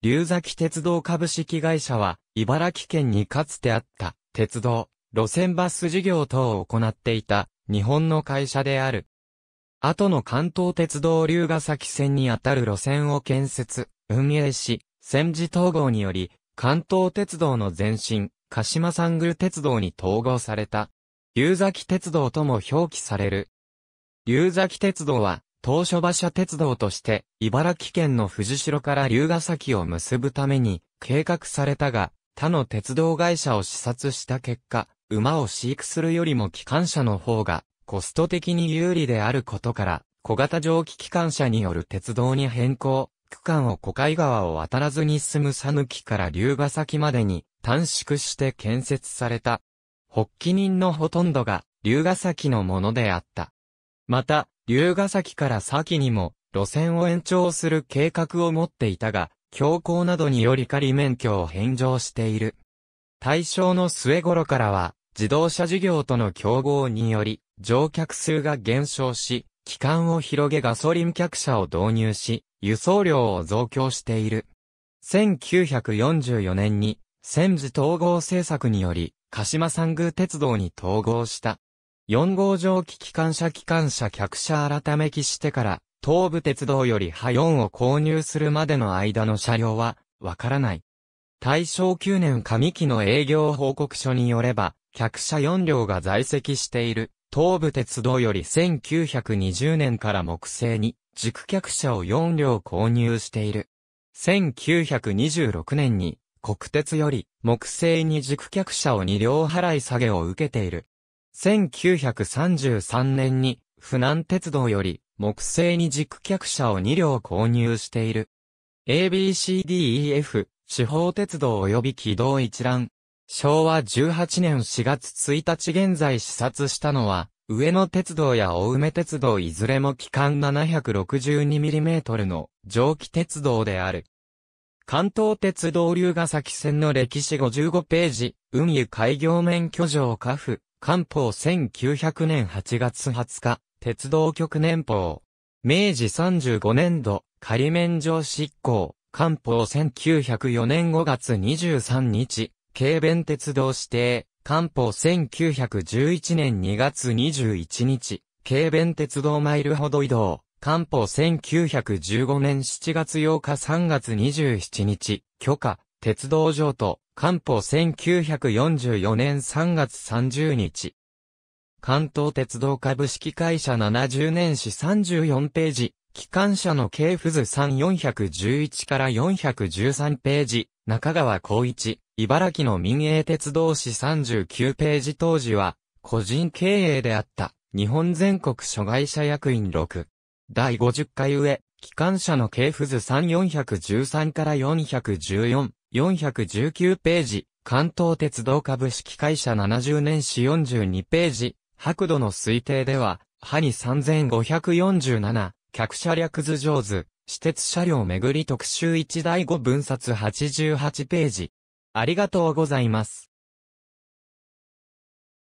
龍崎鉄道株式会社は、茨城県にかつてあった、鉄道、路線バス事業等を行っていた、日本の会社である。後の関東鉄道龍ヶ崎線にあたる路線を建設、運営し、戦時統合により、関東鉄道の前身、鹿島三宮鉄道に統合された。龍崎鉄道とも表記される。龍崎鉄道は、当初馬車鉄道として、茨城県の藤代から龍ヶ崎を結ぶために計画されたが、他の鉄道会社を視察した結果、馬を飼育するよりも機関車の方がコスト的に有利であることから、小型蒸気機関車による鉄道に変更、区間を小海川を渡らずに進む讃岐から龍ヶ崎までに短縮して建設された。発起人のほとんどが龍ヶ崎のものであった。また、龍ヶ崎から先にも、路線を延長する計画を持っていたが、強行などにより仮免許を返上している。大正の末頃からは、自動車事業との競合により、乗客数が減少し、期間を広げガソリン客車を導入し、輸送量を増強している。1944年に、戦時統合政策により、鹿島三宮鉄道に統合した。4号蒸気機関車機関車客車改め機してから、東武鉄道より派4を購入するまでの間の車両は、わからない。大正9年上期の営業報告書によれば、客車4両が在籍している、東武鉄道より1920年から木製に、軸客車を4両購入している。1926年に、国鉄より、木製に軸客車を2両払い下げを受けている。1933年に、船南鉄道より、木製に軸客車を2両購入している。ABCDEF、地方鉄道及び軌道一覧。昭和18年4月1日現在視察したのは、上野鉄道や大梅鉄道いずれも機関 762mm の蒸気鉄道である。関東鉄道龍ヶ崎線の歴史55ページ、運輸開業免許状下府、官報1900年8月20日、鉄道局年報。明治35年度、仮免状執行、官報1904年5月23日、軽便鉄道指定、官報1911年2月21日、軽便鉄道マイルほど移動、官報1915年7月8日3月27日、許可、鉄道上と、官報1944年3月30日。関東鉄道株式会社70年史34ページ、機関車の系譜図3411から413ページ、中川光一、茨城の民営鉄道史39ページ。当時は、個人経営であった、日本全国諸外車役員6。第50回上、機関車の系譜図3413から414、419ページ、関東鉄道株式会社70年史42ページ、白土の推定では、歯に3547、客車略図上図、私鉄車両巡り特集1第5分冊88ページ。ありがとうございます。